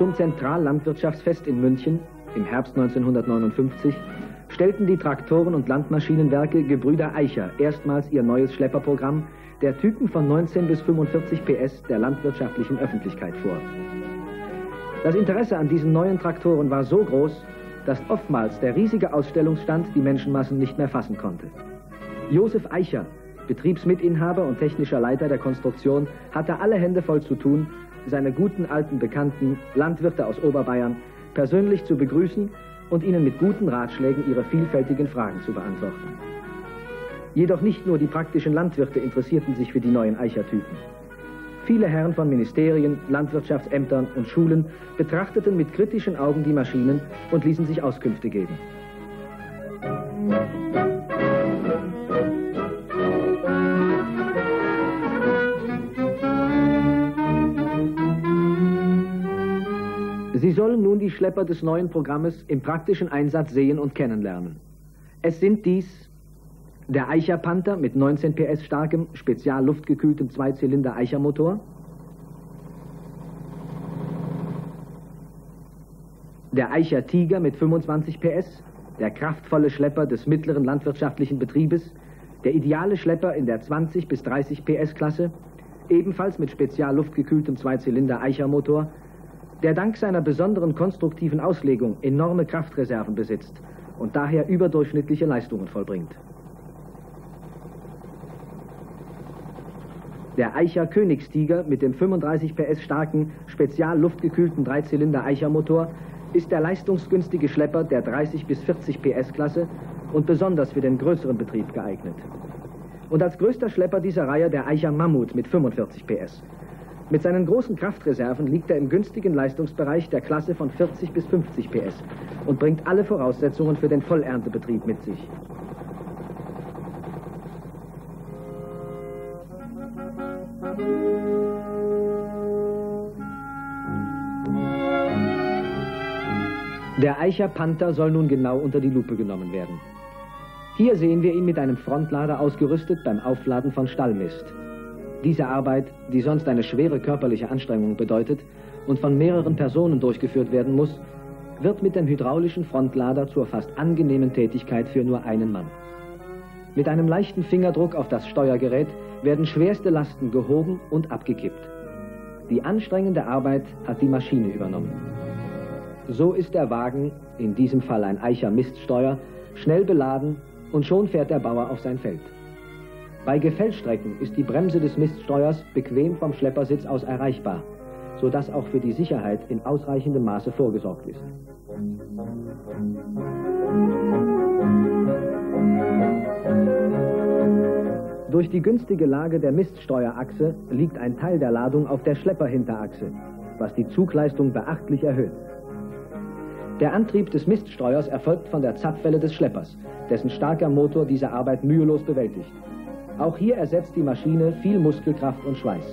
Zum Zentrallandwirtschaftsfest in München im Herbst 1959 stellten die Traktoren- und Landmaschinenwerke Gebrüder Eicher erstmals ihr neues Schlepperprogramm der Typen von 19 bis 45 PS der landwirtschaftlichen Öffentlichkeit vor. Das Interesse an diesen neuen Traktoren war so groß, dass oftmals der riesige Ausstellungsstand die Menschenmassen nicht mehr fassen konnte. Josef Eicher, Betriebsmitinhaber und technischer Leiter der Konstruktion, hatte alle Hände voll zu tun, seine guten alten Bekannten, Landwirte aus Oberbayern, persönlich zu begrüßen und ihnen mit guten Ratschlägen ihre vielfältigen Fragen zu beantworten. Jedoch nicht nur die praktischen Landwirte interessierten sich für die neuen Eichertypen. Viele Herren von Ministerien, Landwirtschaftsämtern und Schulen betrachteten mit kritischen Augen die Maschinen und ließen sich Auskünfte geben. Sie sollen nun die Schlepper des neuen Programmes im praktischen Einsatz sehen und kennenlernen. Es sind dies der Eicher Panther mit 19 PS starkem, spezial luftgekühltem Zweizylinder Eichermotor. Der Eicher Tiger mit 25 PS, der kraftvolle Schlepper des mittleren landwirtschaftlichen Betriebes, der ideale Schlepper in der 20 bis 30 PS Klasse, ebenfalls mit spezial luftgekühltem Zweizylinder Eichermotor, der dank seiner besonderen konstruktiven Auslegung enorme Kraftreserven besitzt und daher überdurchschnittliche Leistungen vollbringt. Der Eicher Königstiger mit dem 35 PS starken, spezial luftgekühlten Dreizylinder Eichermotor ist der leistungsgünstige Schlepper der 30 bis 40 PS Klasse und besonders für den größeren Betrieb geeignet. Und als größter Schlepper dieser Reihe der Eicher Mammut mit 45 PS. Mit seinen großen Kraftreserven liegt er im günstigen Leistungsbereich der Klasse von 40 bis 50 PS und bringt alle Voraussetzungen für den Vollerntebetrieb mit sich. Der Eicher Panther soll nun genau unter die Lupe genommen werden. Hier sehen wir ihn mit einem Frontlader ausgerüstet beim Aufladen von Stallmist. Diese Arbeit, die sonst eine schwere körperliche Anstrengung bedeutet und von mehreren Personen durchgeführt werden muss, wird mit dem hydraulischen Frontlader zur fast angenehmen Tätigkeit für nur einen Mann. Mit einem leichten Fingerdruck auf das Steuergerät werden schwerste Lasten gehoben und abgekippt. Die anstrengende Arbeit hat die Maschine übernommen. So ist der Wagen, in diesem Fall ein Eicher Miststeuer, schnell beladen und schon fährt der Bauer auf sein Feld. Bei Gefällstrecken ist die Bremse des Miststeuers bequem vom Schleppersitz aus erreichbar, sodass auch für die Sicherheit in ausreichendem Maße vorgesorgt ist. Durch die günstige Lage der Miststeuerachse liegt ein Teil der Ladung auf der Schlepperhinterachse, was die Zugleistung beachtlich erhöht. Der Antrieb des Miststeuers erfolgt von der Zapfwelle des Schleppers, dessen starker Motor diese Arbeit mühelos bewältigt. Auch hier ersetzt die Maschine viel Muskelkraft und Schweiß.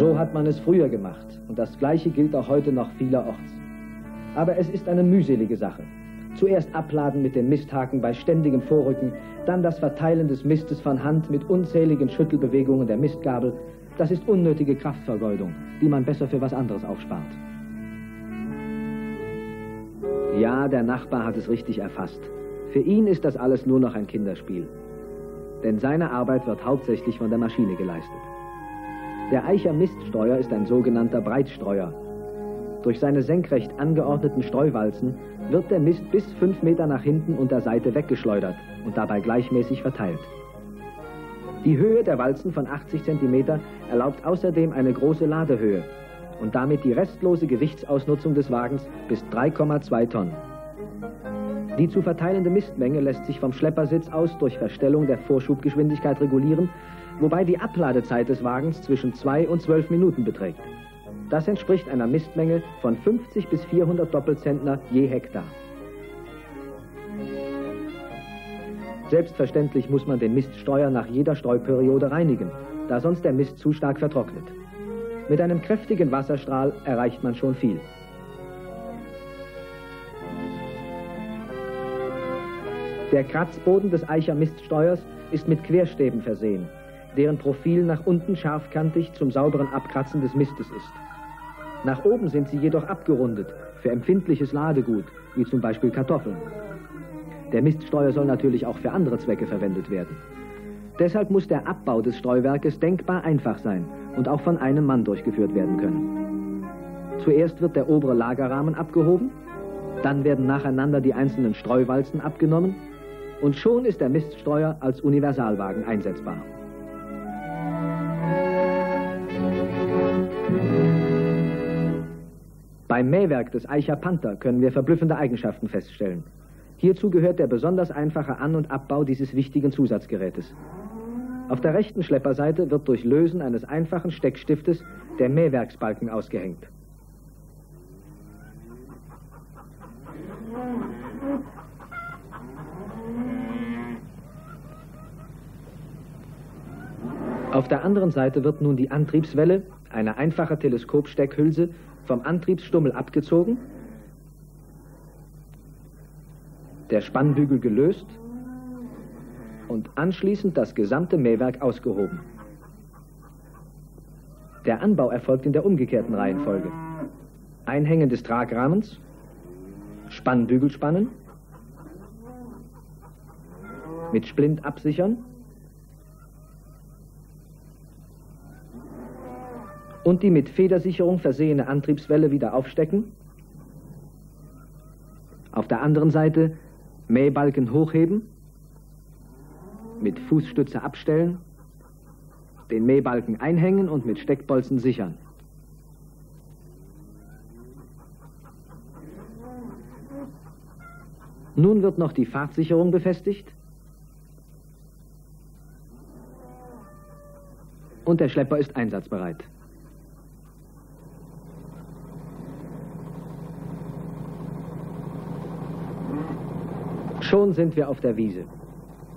So hat man es früher gemacht und das Gleiche gilt auch heute noch vielerorts. Aber es ist eine mühselige Sache. Zuerst abladen mit dem Misthaken bei ständigem Vorrücken, dann das Verteilen des Mistes von Hand mit unzähligen Schüttelbewegungen der Mistgabel, das ist unnötige Kraftvergeudung, die man besser für was anderes aufspart. Ja, der Nachbar hat es richtig erfasst. Für ihn ist das alles nur noch ein Kinderspiel. Denn seine Arbeit wird hauptsächlich von der Maschine geleistet. Der Eicher Miststreuer ist ein sogenannter Breitstreuer. Durch seine senkrecht angeordneten Streuwalzen wird der Mist bis fünf Meter nach hinten und der Seite weggeschleudert und dabei gleichmäßig verteilt. Die Höhe der Walzen von 80 cm erlaubt außerdem eine große Ladehöhe und damit die restlose Gewichtsausnutzung des Wagens bis 3,2 Tonnen. Die zu verteilende Mistmenge lässt sich vom Schleppersitz aus durch Verstellung der Vorschubgeschwindigkeit regulieren, wobei die Abladezeit des Wagens zwischen 2 und 12 Minuten beträgt. Das entspricht einer Mistmenge von 50 bis 400 Doppelzentner je Hektar. Selbstverständlich muss man den Miststeuer nach jeder Streuperiode reinigen, da sonst der Mist zu stark vertrocknet. Mit einem kräftigen Wasserstrahl erreicht man schon viel. Der Kratzboden des Eicher Miststeuers ist mit Querstäben versehen. deren Profil nach unten scharfkantig zum sauberen Abkratzen des Mistes ist. Nach oben sind sie jedoch abgerundet für empfindliches Ladegut, wie zum Beispiel Kartoffeln. Der Miststreuer soll natürlich auch für andere Zwecke verwendet werden. Deshalb muss der Abbau des Streuwerkes denkbar einfach sein und auch von einem Mann durchgeführt werden können. Zuerst wird der obere Lagerrahmen abgehoben, dann werden nacheinander die einzelnen Streuwalzen abgenommen und schon ist der Miststreuer als Universalwagen einsetzbar. Beim Mähwerk des Eicher Panther können wir verblüffende Eigenschaften feststellen. Hierzu gehört der besonders einfache An- und Abbau dieses wichtigen Zusatzgerätes. Auf der rechten Schlepperseite wird durch Lösen eines einfachen Steckstiftes der Mähwerksbalken ausgehängt. Auf der anderen Seite wird nun die Antriebswelle, eine einfache Teleskopsteckhülse, vom Antriebsstummel abgezogen, der Spannbügel gelöst und anschließend das gesamte Mähwerk ausgehoben. Der Anbau erfolgt in der umgekehrten Reihenfolge. Einhängen des Tragrahmens, Spannbügel spannen, mit Splint absichern und die mit Federsicherung versehene Antriebswelle wieder aufstecken. Auf der anderen Seite Mähbalken hochheben mit Fußstütze abstellen, den Mähbalken einhängen und mit Steckbolzen sichern. Nun wird noch die Fahrtsicherung befestigt und der Schlepper ist einsatzbereit. Schon sind wir auf der Wiese.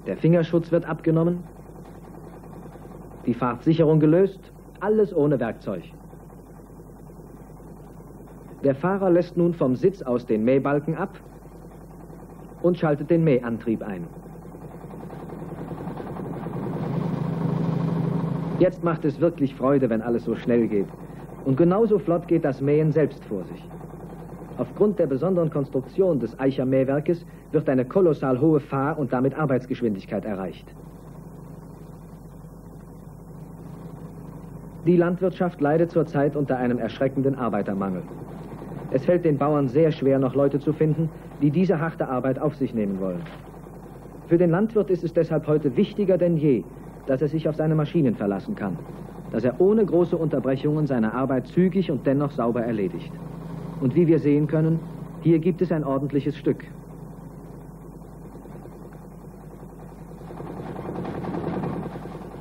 Der Fingerschutz wird abgenommen, die Fahrtsicherung gelöst, alles ohne Werkzeug. Der Fahrer lässt nun vom Sitz aus den Mähbalken ab und schaltet den Mähantrieb ein. Jetzt macht es wirklich Freude, wenn alles so schnell geht. Und genauso flott geht das Mähen selbst vor sich. Aufgrund der besonderen Konstruktion des Eicher Mähwerkes wird eine kolossal hohe Fahr- und damit Arbeitsgeschwindigkeit erreicht. Die Landwirtschaft leidet zurzeit unter einem erschreckenden Arbeitermangel. Es fällt den Bauern sehr schwer, noch Leute zu finden, die diese harte Arbeit auf sich nehmen wollen. Für den Landwirt ist es deshalb heute wichtiger denn je, dass er sich auf seine Maschinen verlassen kann, dass er ohne große Unterbrechungen seine Arbeit zügig und dennoch sauber erledigt. Und wie wir sehen können, hier gibt es ein ordentliches Stück.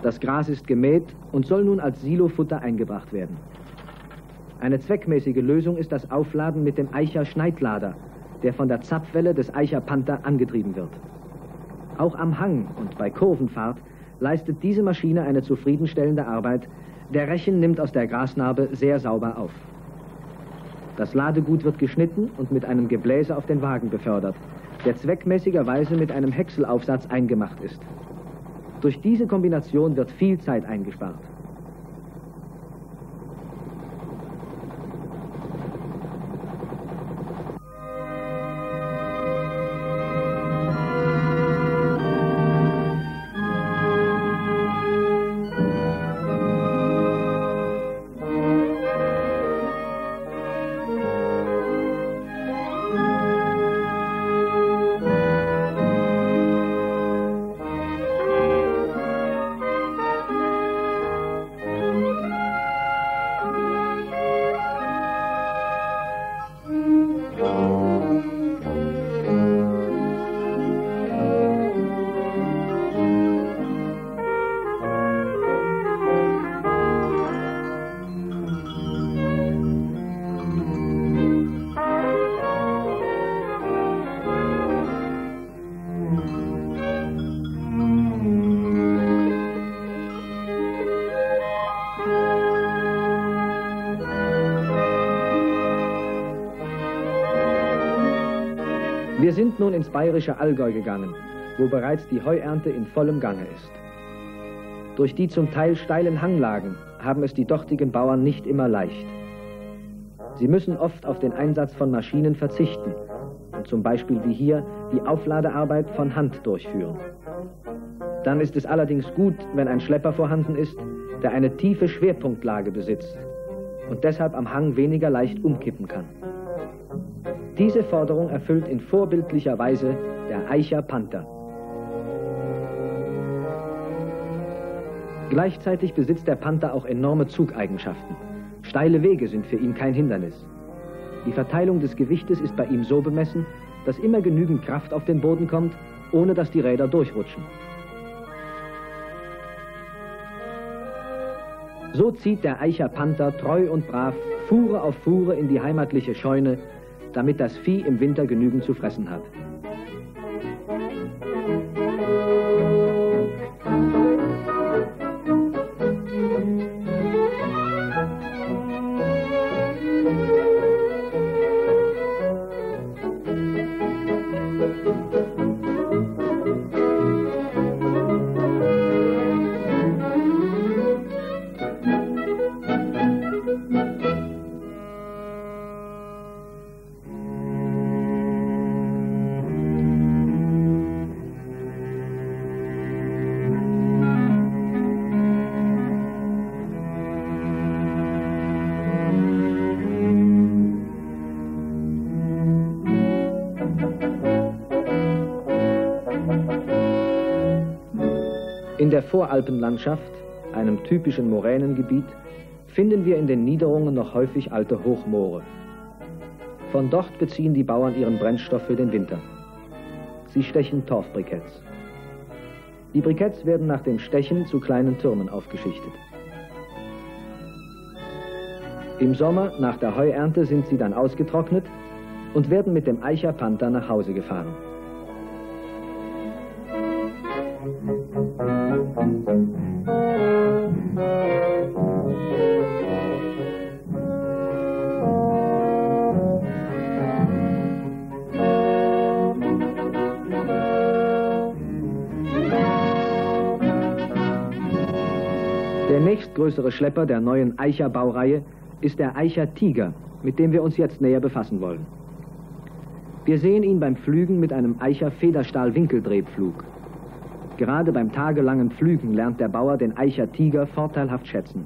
Das Gras ist gemäht und soll nun als Silofutter eingebracht werden. Eine zweckmäßige Lösung ist das Aufladen mit dem Eicher Schneidlader, der von der Zapfwelle des Eicher Panther angetrieben wird. Auch am Hang und bei Kurvenfahrt leistet diese Maschine eine zufriedenstellende Arbeit. Der Rechen nimmt aus der Grasnarbe sehr sauber auf. Das Ladegut wird geschnitten und mit einem Gebläse auf den Wagen befördert, der zweckmäßigerweise mit einem Häckselaufsatz eingemacht ist. Durch diese Kombination wird viel Zeit eingespart. Sind nun ins bayerische Allgäu gegangen, wo bereits die Heuernte in vollem Gange ist. Durch die zum Teil steilen Hanglagen haben es die dortigen Bauern nicht immer leicht. Sie müssen oft auf den Einsatz von Maschinen verzichten und zum Beispiel wie hier die Aufladearbeit von Hand durchführen. Dann ist es allerdings gut, wenn ein Schlepper vorhanden ist, der eine tiefe Schwerpunktlage besitzt und deshalb am Hang weniger leicht umkippen kann. Diese Forderung erfüllt in vorbildlicher Weise der Eicher Panther. Gleichzeitig besitzt der Panther auch enorme Zugeigenschaften. Steile Wege sind für ihn kein Hindernis. Die Verteilung des Gewichtes ist bei ihm so bemessen, dass immer genügend Kraft auf den Boden kommt, ohne dass die Räder durchrutschen. So zieht der Eicher Panther treu und brav Fuhre auf Fuhre in die heimatliche Scheune, damit das Vieh im Winter genügend zu fressen hat. Der Voralpenlandschaft, einem typischen Moränengebiet, finden wir in den Niederungen noch häufig alte Hochmoore. Von dort beziehen die Bauern ihren Brennstoff für den Winter. Sie stechen Torfbriketts. Die Briketts werden nach dem Stechen zu kleinen Türmen aufgeschichtet. Im Sommer, nach der Heuernte, sind sie dann ausgetrocknet und werden mit dem Eicher Panther nach Hause gefahren. Nächstgrößere Schlepper der neuen Eicher-Baureihe ist der Eicher Tiger, mit dem wir uns jetzt näher befassen wollen. Wir sehen ihn beim Flügen mit einem Eicher Federstahl-Winkeldrehpflug. Gerade beim tagelangen Pflügen lernt der Bauer den Eicher Tiger vorteilhaft schätzen.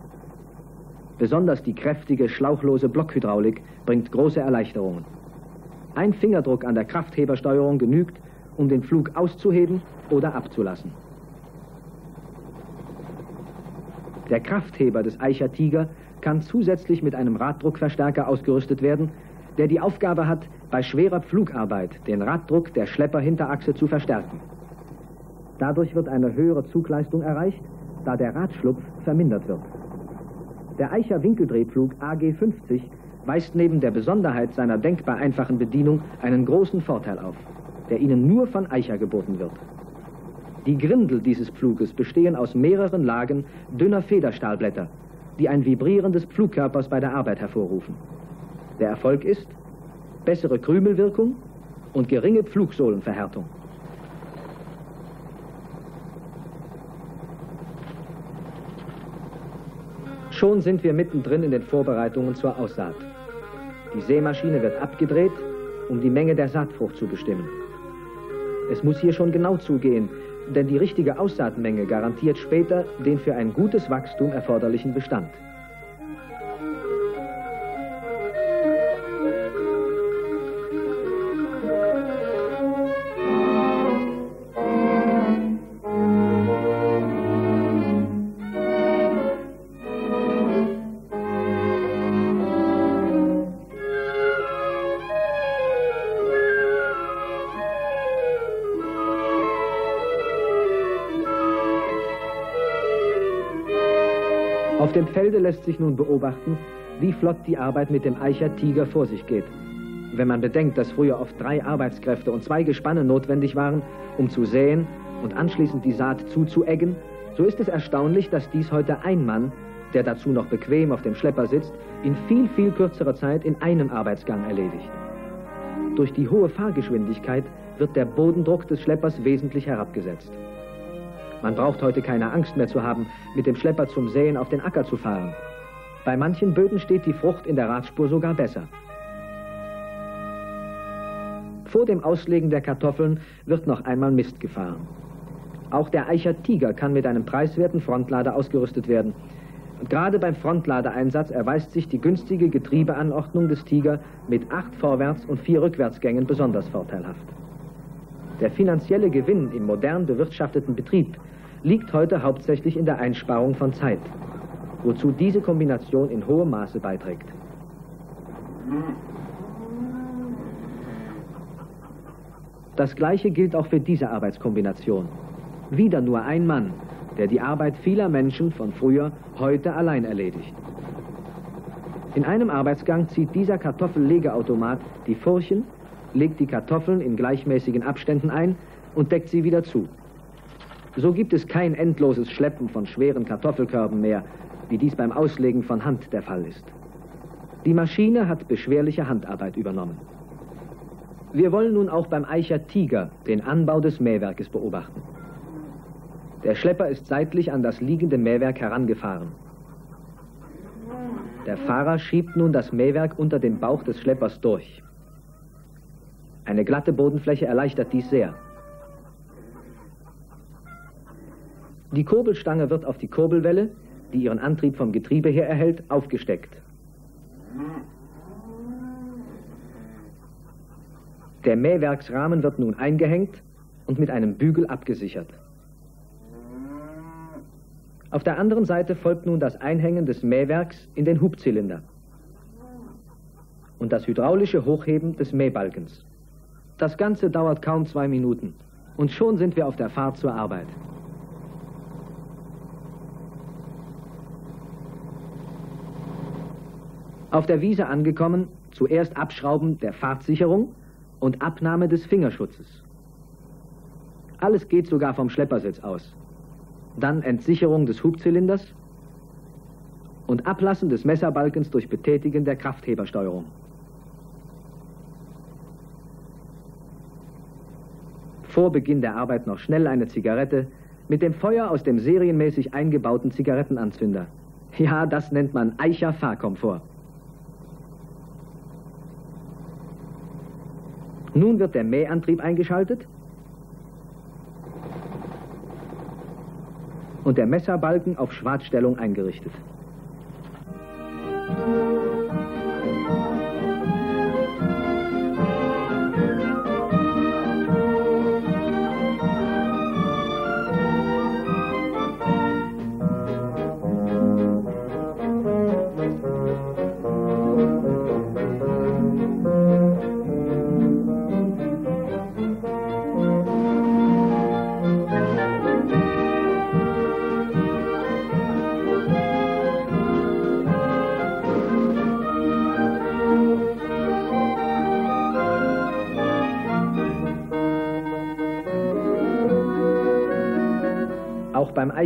Besonders die kräftige, schlauchlose Blockhydraulik bringt große Erleichterungen. Ein Fingerdruck an der Krafthebersteuerung genügt, um den Flug auszuheben oder abzulassen. Der Kraftheber des Eicher Tiger kann zusätzlich mit einem Raddruckverstärker ausgerüstet werden, der die Aufgabe hat, bei schwerer Pflugarbeit den Raddruck der Schlepperhinterachse zu verstärken. Dadurch wird eine höhere Zugleistung erreicht, da der Radschlupf vermindert wird. Der Eicher Winkeldrehpflug AG50 weist neben der Besonderheit seiner denkbar einfachen Bedienung einen großen Vorteil auf, der Ihnen nur von Eicher geboten wird. Die Grindel dieses Pfluges bestehen aus mehreren Lagen dünner Federstahlblätter, die ein Vibrieren des Pflugkörpers bei der Arbeit hervorrufen. Der Erfolg ist bessere Krümelwirkung und geringe Pflugsohlenverhärtung. Schon sind wir mittendrin in den Vorbereitungen zur Aussaat. Die Sämaschine wird abgedreht, um die Menge der Saatfrucht zu bestimmen. Es muss hier schon genau zugehen, denn die richtige Aussaatmenge garantiert später den für ein gutes Wachstum erforderlichen Bestand. Felde lässt sich nun beobachten, wie flott die Arbeit mit dem Eicher Tiger vor sich geht. Wenn man bedenkt, dass früher oft drei Arbeitskräfte und zwei Gespanne notwendig waren, um zu säen und anschließend die Saat zuzueggen, so ist es erstaunlich, dass dies heute ein Mann, der dazu noch bequem auf dem Schlepper sitzt, in viel, viel kürzerer Zeit in einem Arbeitsgang erledigt. Durch die hohe Fahrgeschwindigkeit wird der Bodendruck des Schleppers wesentlich herabgesetzt. Man braucht heute keine Angst mehr zu haben, mit dem Schlepper zum Säen auf den Acker zu fahren. Bei manchen Böden steht die Frucht in der Radspur sogar besser. Vor dem Auslegen der Kartoffeln wird noch einmal Mist gefahren. Auch der Eicher Tiger kann mit einem preiswerten Frontlader ausgerüstet werden. Und gerade beim Frontladereinsatz erweist sich die günstige Getriebeanordnung des Tiger mit acht Vorwärts- und vier Rückwärtsgängen besonders vorteilhaft. Der finanzielle Gewinn im modern bewirtschafteten Betrieb liegt heute hauptsächlich in der Einsparung von Zeit, wozu diese Kombination in hohem Maße beiträgt. Das Gleiche gilt auch für diese Arbeitskombination. Wieder nur ein Mann, der die Arbeit vieler Menschen von früher heute allein erledigt. In einem Arbeitsgang zieht dieser Kartoffellegeautomat die Furchen, legt die Kartoffeln in gleichmäßigen Abständen ein und deckt sie wieder zu. So gibt es kein endloses Schleppen von schweren Kartoffelkörben mehr, wie dies beim Auslegen von Hand der Fall ist. Die Maschine hat beschwerliche Handarbeit übernommen. Wir wollen nun auch beim Eicher Tiger den Anbau des Mähwerkes beobachten. Der Schlepper ist seitlich an das liegende Mähwerk herangefahren. Der Fahrer schiebt nun das Mähwerk unter dem Bauch des Schleppers durch. Eine glatte Bodenfläche erleichtert dies sehr. Die Kurbelstange wird auf die Kurbelwelle, die ihren Antrieb vom Getriebe her erhält, aufgesteckt. Der Mähwerksrahmen wird nun eingehängt und mit einem Bügel abgesichert. Auf der anderen Seite folgt nun das Einhängen des Mähwerks in den Hubzylinder und das hydraulische Hochheben des Mähbalkens. Das Ganze dauert kaum zwei Minuten und schon sind wir auf der Fahrt zur Arbeit. Auf der Wiese angekommen, zuerst Abschrauben der Fahrtsicherung und Abnahme des Fingerschutzes. Alles geht sogar vom Schleppersitz aus dann Entsicherung des Hubzylinders und Ablassen des Messerbalkens durch Betätigen der Krafthebersteuerung. Vor Beginn der Arbeit noch schnell eine Zigarette mit dem Feuer aus dem serienmäßig eingebauten Zigarettenanzünder. Ja, das nennt man Eicher Fahrkomfort. Nun wird der Mähantrieb eingeschaltet und der Messerbalken auf Schwarzstellung eingerichtet.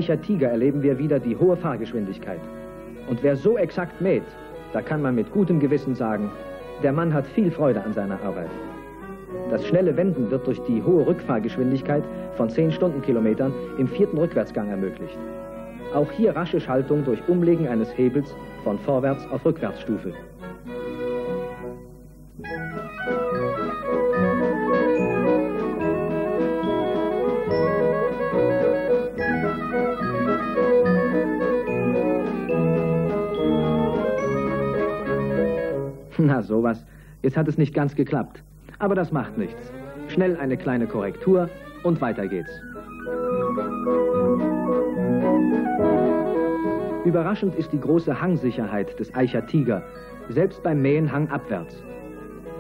Beim Eicher Tiger erleben wir wieder die hohe Fahrgeschwindigkeit. Und wer so exakt mäht, da kann man mit gutem Gewissen sagen, der Mann hat viel Freude an seiner Arbeit. Das schnelle Wenden wird durch die hohe Rückfahrgeschwindigkeit von 10 Stundenkilometern im vierten Rückwärtsgang ermöglicht. Auch hier rasche Schaltung durch Umlegen eines Hebels von Vorwärts auf Rückwärtsstufe. Sowas. Jetzt hat es nicht ganz geklappt. Aber das macht nichts. Schnell eine kleine Korrektur und weiter geht's. Überraschend ist die große Hangsicherheit des Eicher Tiger, selbst beim Mähen hangabwärts.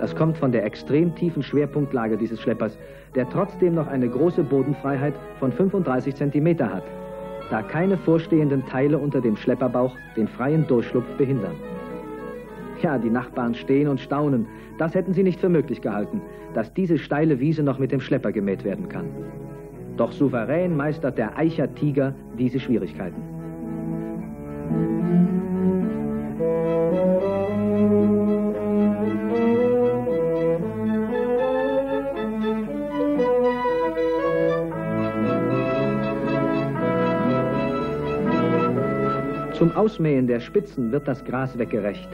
Das kommt von der extrem tiefen Schwerpunktlage dieses Schleppers, der trotzdem noch eine große Bodenfreiheit von 35 cm hat, da keine vorstehenden Teile unter dem Schlepperbauch den freien Durchschlupf behindern. Ja, die Nachbarn stehen und staunen. Das hätten sie nicht für möglich gehalten, dass diese steile Wiese noch mit dem Schlepper gemäht werden kann. Doch souverän meistert der Eicher Tiger diese Schwierigkeiten. Zum Ausmähen der Spitzen wird das Gras weggerecht.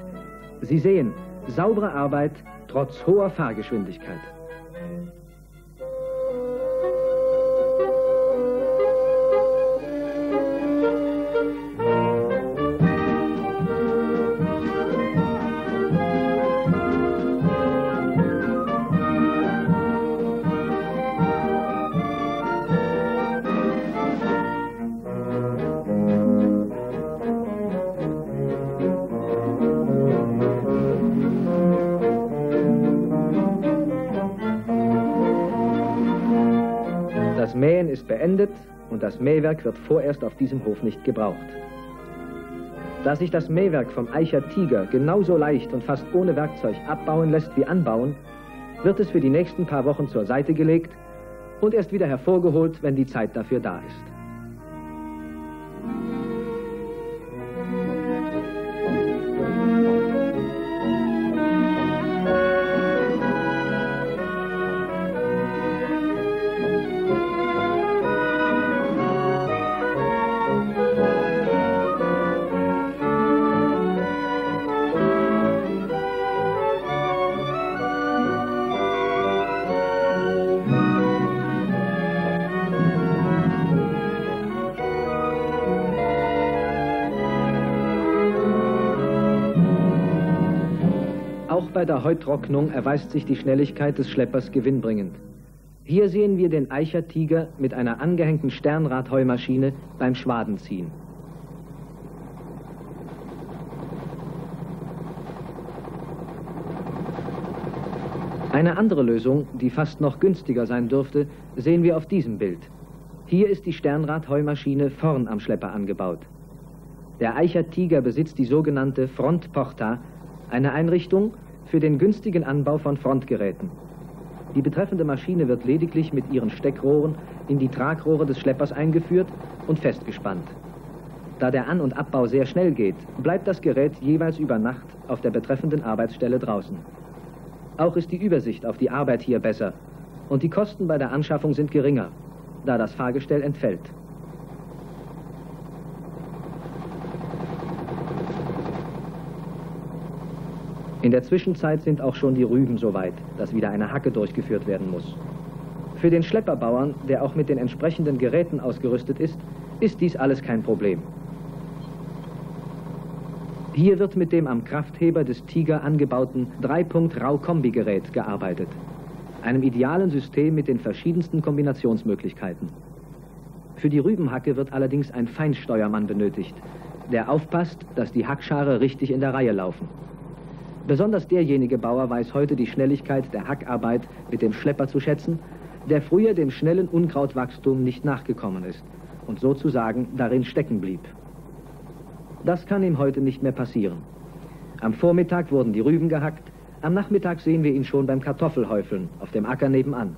Sie sehen, saubere Arbeit trotz hoher Fahrgeschwindigkeit. Das Mähwerk wird vorerst auf diesem Hof nicht gebraucht. Da sich das Mähwerk vom Eicher Tiger genauso leicht und fast ohne Werkzeug abbauen lässt wie anbauen, wird es für die nächsten paar Wochen zur Seite gelegt und erst wieder hervorgeholt, wenn die Zeit dafür da ist. Der Heutrocknung erweist sich die Schnelligkeit des Schleppers gewinnbringend. Hier sehen wir den Eicher Tiger mit einer angehängten Sternradheumaschine beim Schwadenziehen. Eine andere Lösung, die fast noch günstiger sein dürfte, sehen wir auf diesem Bild. Hier ist die Sternradheumaschine vorn am Schlepper angebaut. Der Eicher Tiger besitzt die sogenannte Frontporta, eine Einrichtung, für den günstigen Anbau von Frontgeräten. Die betreffende Maschine wird lediglich mit ihren Steckrohren in die Tragrohre des Schleppers eingeführt und festgespannt. Da der An- und Abbau sehr schnell geht, bleibt das Gerät jeweils über Nacht auf der betreffenden Arbeitsstelle draußen. Auch ist die Übersicht auf die Arbeit hier besser und die Kosten bei der Anschaffung sind geringer, da das Fahrgestell entfällt. In der Zwischenzeit sind auch schon die Rüben so weit, dass wieder eine Hacke durchgeführt werden muss. Für den Schlepperbauern, der auch mit den entsprechenden Geräten ausgerüstet ist, ist dies alles kein Problem. Hier wird mit dem am Kraftheber des Tiger angebauten Dreipunkt-Rau-Kombi-Gerät gearbeitet. Einem idealen System mit den verschiedensten Kombinationsmöglichkeiten. Für die Rübenhacke wird allerdings ein Feinsteuermann benötigt, der aufpasst, dass die Hackschare richtig in der Reihe laufen. Besonders derjenige Bauer weiß heute die Schnelligkeit der Hackarbeit mit dem Schlepper zu schätzen, der früher dem schnellen Unkrautwachstum nicht nachgekommen ist und sozusagen darin stecken blieb. Das kann ihm heute nicht mehr passieren. Am Vormittag wurden die Rüben gehackt, am Nachmittag sehen wir ihn schon beim Kartoffelhäufeln auf dem Acker nebenan.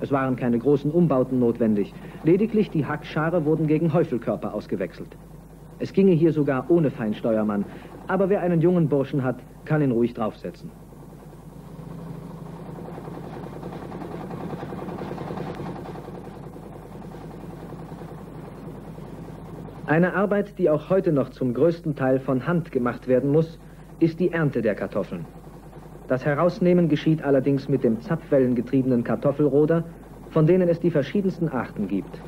Es waren keine großen Umbauten notwendig, lediglich die Hackschare wurden gegen Häufelkörper ausgewechselt. Es ginge hier sogar ohne Feinsteuermann, aber wer einen jungen Burschen hat, kann ihn ruhig draufsetzen. Eine Arbeit, die auch heute noch zum größten Teil von Hand gemacht werden muss, ist die Ernte der Kartoffeln. Das Herausnehmen geschieht allerdings mit dem zapfwellengetriebenen Kartoffelroder, von denen es die verschiedensten Arten gibt.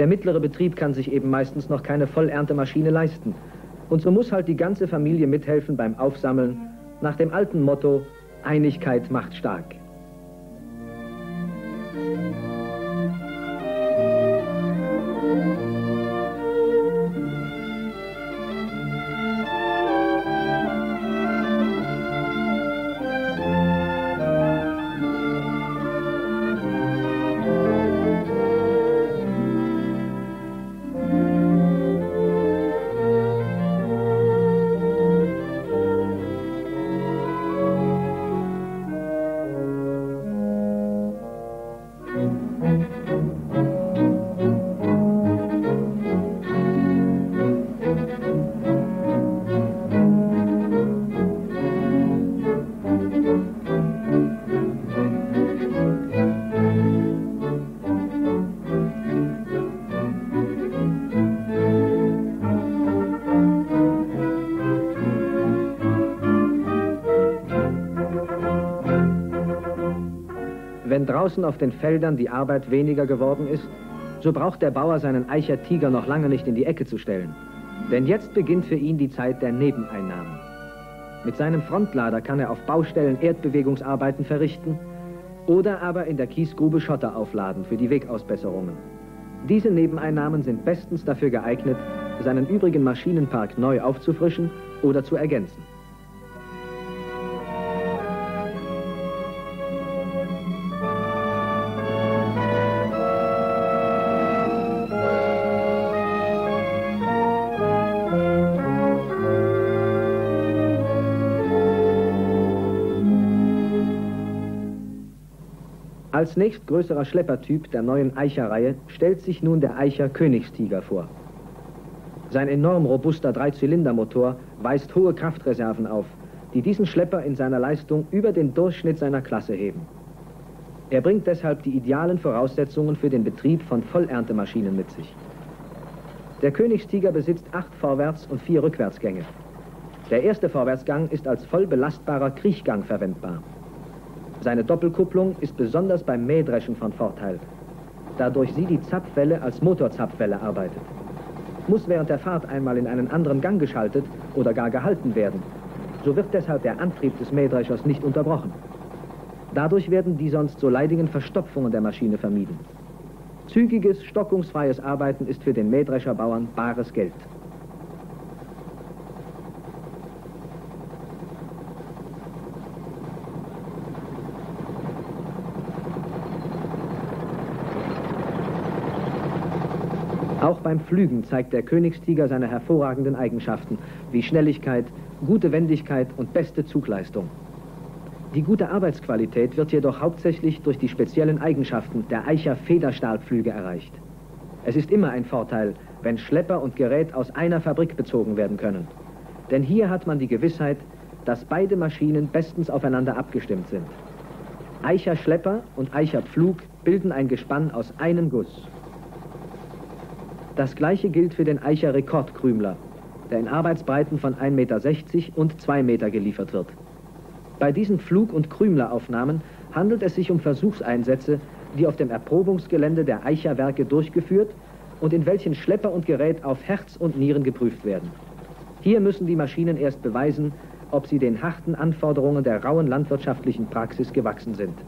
Der mittlere Betrieb kann sich eben meistens noch keine Vollerntemaschine leisten und so muss halt die ganze Familie mithelfen beim Aufsammeln nach dem alten Motto Einigkeit macht stark. Draußen auf den Feldern die Arbeit weniger geworden ist, so braucht der Bauer seinen Eicher Tiger noch lange nicht in die Ecke zu stellen. Denn jetzt beginnt für ihn die Zeit der Nebeneinnahmen. Mit seinem Frontlader kann er auf Baustellen Erdbewegungsarbeiten verrichten oder aber in der Kiesgrube Schotter aufladen für die Wegausbesserungen. Diese Nebeneinnahmen sind bestens dafür geeignet, seinen übrigen Maschinenpark neu aufzufrischen oder zu ergänzen. Als nächstgrößerer Schleppertyp der neuen Eicher-Reihe stellt sich nun der Eicher Königstiger vor. Sein enorm robuster Dreizylindermotor weist hohe Kraftreserven auf, die diesen Schlepper in seiner Leistung über den Durchschnitt seiner Klasse heben. Er bringt deshalb die idealen Voraussetzungen für den Betrieb von Vollerntemaschinen mit sich. Der Königstiger besitzt acht Vorwärts- und vier Rückwärtsgänge. Der erste Vorwärtsgang ist als voll belastbarer Kriechgang verwendbar. Seine Doppelkupplung ist besonders beim Mähdreschen von Vorteil, dadurch sie die Zapfwelle als Motorzapfwelle arbeitet. Muss während der Fahrt einmal in einen anderen Gang geschaltet oder gar gehalten werden, so wird deshalb der Antrieb des Mähdreschers nicht unterbrochen. Dadurch werden die sonst so leidigen Verstopfungen der Maschine vermieden. Zügiges, stockungsfreies Arbeiten ist für den Mähdrescherbauern bares Geld. Auch beim Pflügen zeigt der Königstiger seine hervorragenden Eigenschaften, wie Schnelligkeit, gute Wendigkeit und beste Zugleistung. Die gute Arbeitsqualität wird jedoch hauptsächlich durch die speziellen Eigenschaften der Eicher Federstahlpflüge erreicht. Es ist immer ein Vorteil, wenn Schlepper und Gerät aus einer Fabrik bezogen werden können. Denn hier hat man die Gewissheit, dass beide Maschinen bestens aufeinander abgestimmt sind. Eicher Schlepper und Eicher Pflug bilden ein Gespann aus einem Guss. Das gleiche gilt für den Eicher Rekordkrümler, der in Arbeitsbreiten von 1,60 Meter und 2 Meter geliefert wird. Bei diesen Flug- und Krümleraufnahmen handelt es sich um Versuchseinsätze, die auf dem Erprobungsgelände der Eicherwerke durchgeführt und in welchen Schlepper und Gerät auf Herz und Nieren geprüft werden. Hier müssen die Maschinen erst beweisen, ob sie den harten Anforderungen der rauen landwirtschaftlichen Praxis gewachsen sind.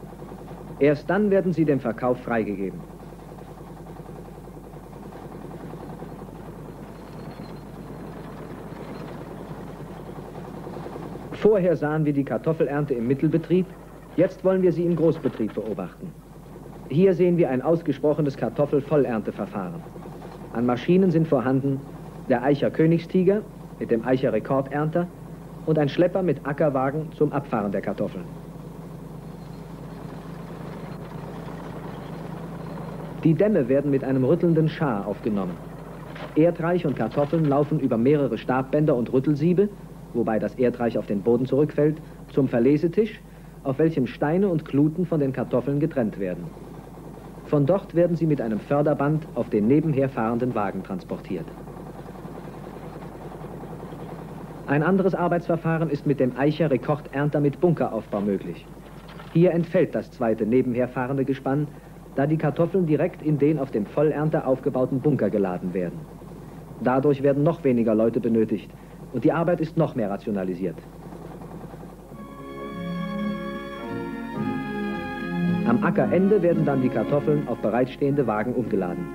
Erst dann werden sie dem Verkauf freigegeben. Vorher sahen wir die Kartoffelernte im Mittelbetrieb, jetzt wollen wir sie im Großbetrieb beobachten. Hier sehen wir ein ausgesprochenes Kartoffelvollernteverfahren. An Maschinen sind vorhanden der Eicher Königstiger mit dem Eicher Rekordernter und ein Schlepper mit Ackerwagen zum Abfahren der Kartoffeln. Die Dämme werden mit einem rüttelnden Schar aufgenommen. Erdreich und Kartoffeln laufen über mehrere Stabbänder und Rüttelsiebe wobei das Erdreich auf den Boden zurückfällt, zum Verlesetisch, auf welchem Steine und Kluten von den Kartoffeln getrennt werden. Von dort werden sie mit einem Förderband auf den nebenher fahrenden Wagen transportiert. Ein anderes Arbeitsverfahren ist mit dem Eicher Rekordernter mit Bunkeraufbau möglich. Hier entfällt das zweite nebenher fahrende Gespann, da die Kartoffeln direkt in den auf dem Vollernter aufgebauten Bunker geladen werden. Dadurch werden noch weniger Leute benötigt, und die Arbeit ist noch mehr rationalisiert. Am Ackerende werden dann die Kartoffeln auf bereitstehende Wagen umgeladen.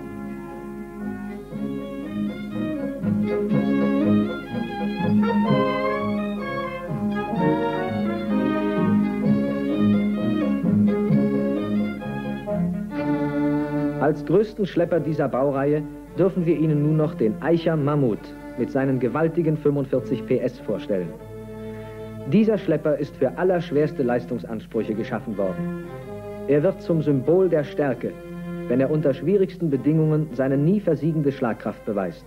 Als größten Schlepper dieser Baureihe dürfen wir Ihnen nun noch den Eicher Mammut mit seinen gewaltigen 45 PS vorstellen. Dieser Schlepper ist für allerschwerste Leistungsansprüche geschaffen worden. Er wird zum Symbol der Stärke, wenn er unter schwierigsten Bedingungen seine nie versiegende Schlagkraft beweist.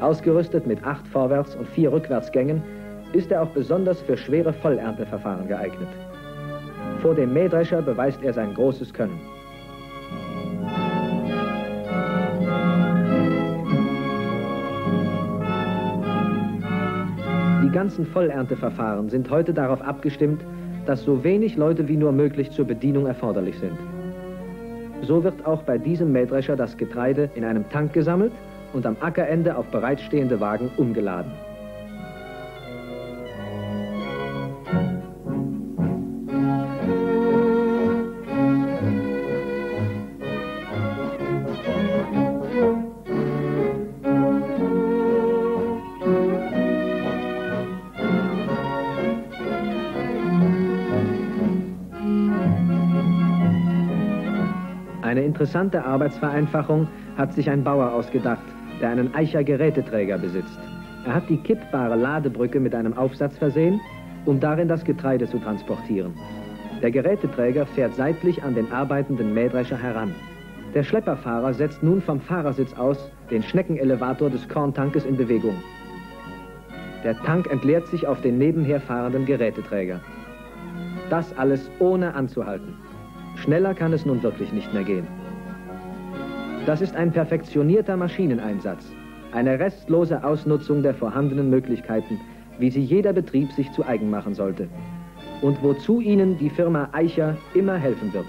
Ausgerüstet mit acht Vorwärts- und vier Rückwärtsgängen ist er auch besonders für schwere Vollernteverfahren geeignet. Vor dem Mähdrescher beweist er sein großes Können. Ganzen Vollernteverfahren sind heute darauf abgestimmt, dass so wenig Leute wie nur möglich zur Bedienung erforderlich sind. So wird auch bei diesem Mähdrescher das Getreide in einem Tank gesammelt und am Ackerende auf bereitstehende Wagen umgeladen. Interessante Arbeitsvereinfachung hat sich ein Bauer ausgedacht, der einen Eicher Geräteträger besitzt. Er hat die kippbare Ladebrücke mit einem Aufsatz versehen, um darin das Getreide zu transportieren. Der Geräteträger fährt seitlich an den arbeitenden Mähdrescher heran. Der Schlepperfahrer setzt nun vom Fahrersitz aus den Schneckenelevator des Korntankes in Bewegung. Der Tank entleert sich auf den nebenher fahrenden Geräteträger. Das alles ohne anzuhalten. Schneller kann es nun wirklich nicht mehr gehen. Das ist ein perfektionierter Maschineneinsatz, eine restlose Ausnutzung der vorhandenen Möglichkeiten, wie sie jeder Betrieb sich zu eigen machen sollte und wozu Ihnen die Firma Eicher immer helfen wird.